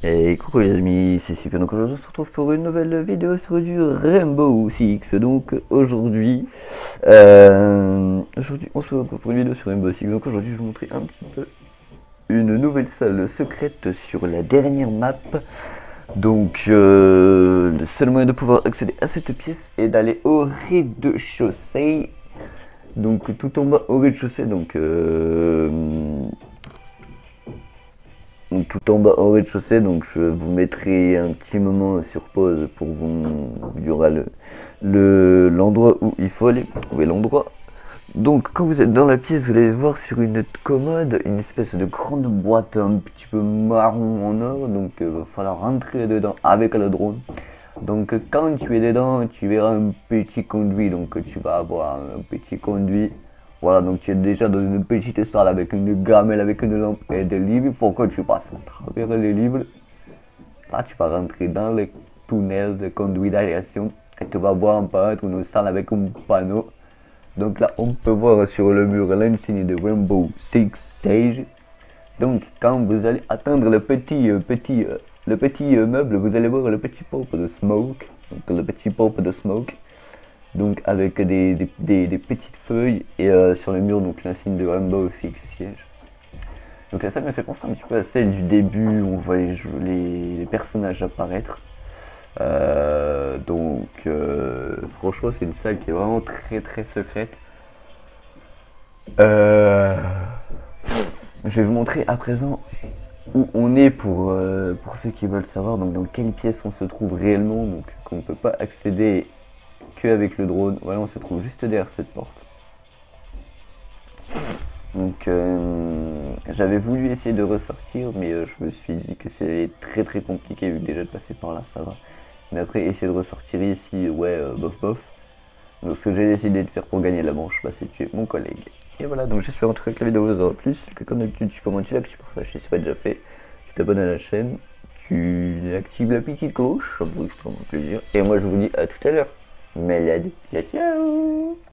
coucou les amis, c'est Super, donc aujourd'hui on se retrouve pour une nouvelle vidéo sur du Rainbow Six, donc aujourd'hui, euh, aujourd'hui on se retrouve pour une vidéo sur Rainbow Six, donc aujourd'hui je vais vous montrer un petit peu une nouvelle salle secrète sur la dernière map, donc euh, le seul moyen de pouvoir accéder à cette pièce est d'aller au rez-de-chaussée, donc tout en bas au rez-de-chaussée, donc euh, tout en bas au rez-de-chaussée, donc je vous mettrai un petit moment sur pause pour vous. Il y aura le l'endroit où il faut aller trouver l'endroit. Donc quand vous êtes dans la pièce, vous allez voir sur une commode une espèce de grande boîte un petit peu marron en or. Donc il va falloir rentrer dedans avec le drone. Donc quand tu es dedans, tu verras un petit conduit. Donc tu vas avoir un petit conduit voilà, donc tu es déjà dans une petite salle avec une gamelle, avec une lampe et des livres. Pourquoi tu passes à travers les livres? Là, tu vas rentrer dans les tunnels de conduite d'aération et tu vas voir apparaître une salle avec un panneau. Donc là, on peut voir sur le mur l'insigne de Rainbow Six Sage. Donc, quand vous allez atteindre le petit, euh, petit, euh, le petit euh, meuble, vous allez voir le petit pop de smoke. Donc, le petit pop de smoke donc avec des, petites feuilles et euh, sur le mur donc l'insigne de Rainbow Six Siege. Donc là ça me fait penser un petit peu à celle du début où on voit les, personnages apparaître. Euh, donc euh, franchement c'est une salle qui est vraiment très très secrète. je vais vous montrer à présent où on est pour, pour ceux qui veulent savoir donc dans quelle pièce on se trouve réellement donc qu'on ne peut pas accéder avec le drone. Voilà, on se trouve juste derrière cette porte. Donc euh, j'avais voulu essayer de ressortir, mais euh, je me suis dit que c'est très très compliqué vu que déjà de passer par là, ça va. Mais après essayer de ressortir ici, ouais, euh, bof bof. Donc ce que j'ai décidé de faire pour gagner la manche, bah, c'est tuer mon collègue. Et voilà, donc j'espère en tout cas que la vidéo vous aura plu. Que comme d'habitude, tu commentes, tu likes, tu partages si c'est pas déjà fait. Tu t'abonnes à la chaîne, tu actives la petite cloche, ça me extrêmement plaisir. Et moi je vous dis à tout à l'heure. Melody. Ciao, ciao